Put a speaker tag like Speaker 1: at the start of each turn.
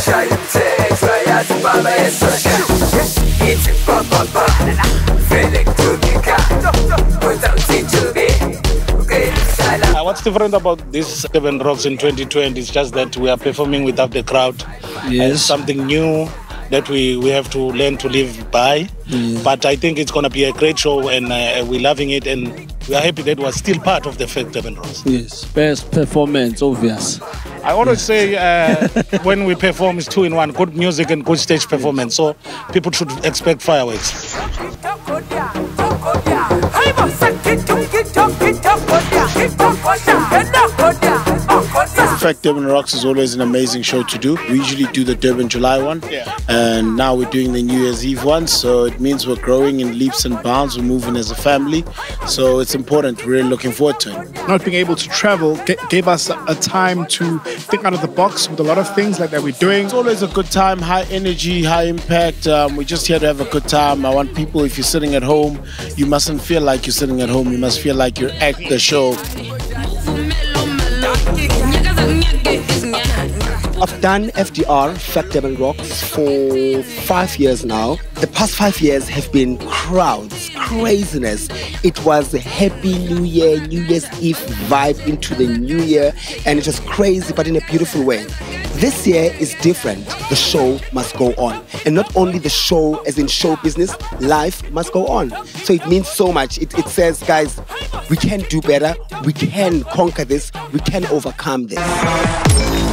Speaker 1: shy text, right out to Baba, yes, so It's a papa, Felix to be without it.
Speaker 2: Uh, what's different about this seven Rocks in 2020 is just that we are performing without the crowd.
Speaker 3: Yes.
Speaker 2: Uh, something new that we, we have to learn to live by.
Speaker 3: Mm.
Speaker 2: But I think it's going to be a great show and uh, we're loving it and we are happy that we're still part of the Fact Durban Rocks.
Speaker 3: Yes, best performance, obvious.
Speaker 2: I always say uh, when we perform is two in one, good music and good stage performance. So people should expect fireworks.
Speaker 4: Fact Durban Rocks is always an amazing show to do. We usually do the Durban July one,
Speaker 2: Yeah.
Speaker 4: and now we're doing the New Year's Eve one. So it means we're growing in leaps and bounds. We're moving as a family, so it's important. We're really looking forward to it.
Speaker 5: not being able to travel g- gave us a time to think out of the box with a lot of things like that we're doing.
Speaker 4: It's always a good time, high energy, high impact. Um, we're just here to have a good time. I want people, if you're sitting at home, you mustn't feel like you're sitting at home. You must feel like you're at the show ñakke
Speaker 6: I've done FDR, Fact Durban Rocks, for five years now. The past five years have been crowds, craziness. It was a happy New Year, New Year's Eve vibe into the new year, and it was crazy, but in a beautiful way. This year is different. The show must go on. And not only the show, as in show business, life must go on. So it means so much. It, it says, guys, we can do better. We can conquer this. We can overcome this.